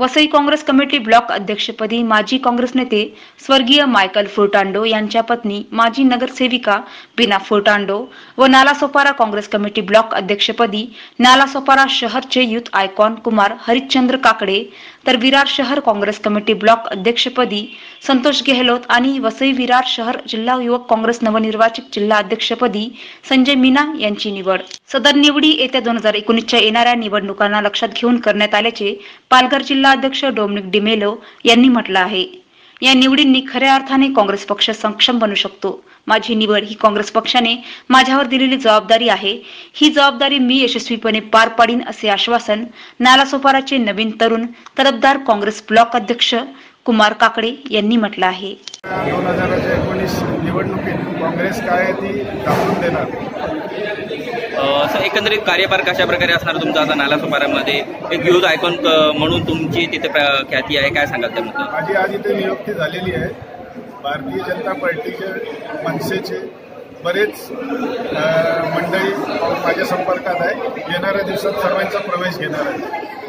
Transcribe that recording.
Vasai Congress committee block अध्यक्षपदी माजी काँग्रेस नेते स्वर्गीय मायकल फुर्टांडो यांच्या पत्नी माजी नगरसेविका बिना फुर्टांडो व नालासोपारा काँग्रेस कमिटी ब्लॉक अध्यक्षपदी नालासोपारा शहरचे युथ आयकॉन कुमार हरिश्चंद्र काकडे तर विरार शहर काँग्रेस कमिटी ब्लॉक अध्यक्षपदी संतोष गेहलोत आणि वसई विरार शहर जिल्हा युवक काँग्रेस नवनिर्वाचित जिल्हा अध्यक्षपदी संजय मीना यांची निवड. सदर निवडी येत्या दोन हजार एकोणीसच्या येणाऱ्या निवडणुकांना लक्षात घेऊन करण्यात आल्याचे पालघर जिल्हा अध्यक्ष डोमिनिक डिमेलो यांनी म्हटलं आहे. या निवडींनी खऱ्या अर्थाने काँग्रेस पक्ष सक्षम बनू शकतो. माझी निवड ही काँग्रेस पक्षाने माझ्यावर दिलेली जबाबदारी आहे. ही जबाबदारी मी यशस्वीपणे पार पाडीन असे आश्वासन नालासोपाराचे नवीन तरुण तरफदार काँग्रेस ब्लॉक अध्यक्ष कुमार काकडे यांनी म्हटलं आहे. दोन हजार एकोणीस निवडणुकीत काँग्रेस काय ती दाखवून देणार? असं एकंदरीत कार्यभार कशा प्रकारे असणार तुमचा आता नालासोपाऱ्यामध्ये एक युथ आयकॉन म्हणून तुमची तिथे ख्याती आहे काय सांगाल त्याबद्दल? माझी आज इथे नियुक्ती झालेली आहे. भारतीय जनता पार्टीचे मनसेचे बरेच मंडळी माझ्या संपर्कात आहे येणाऱ्या दिवसात सर्वांचा प्रवेश घेणार आहे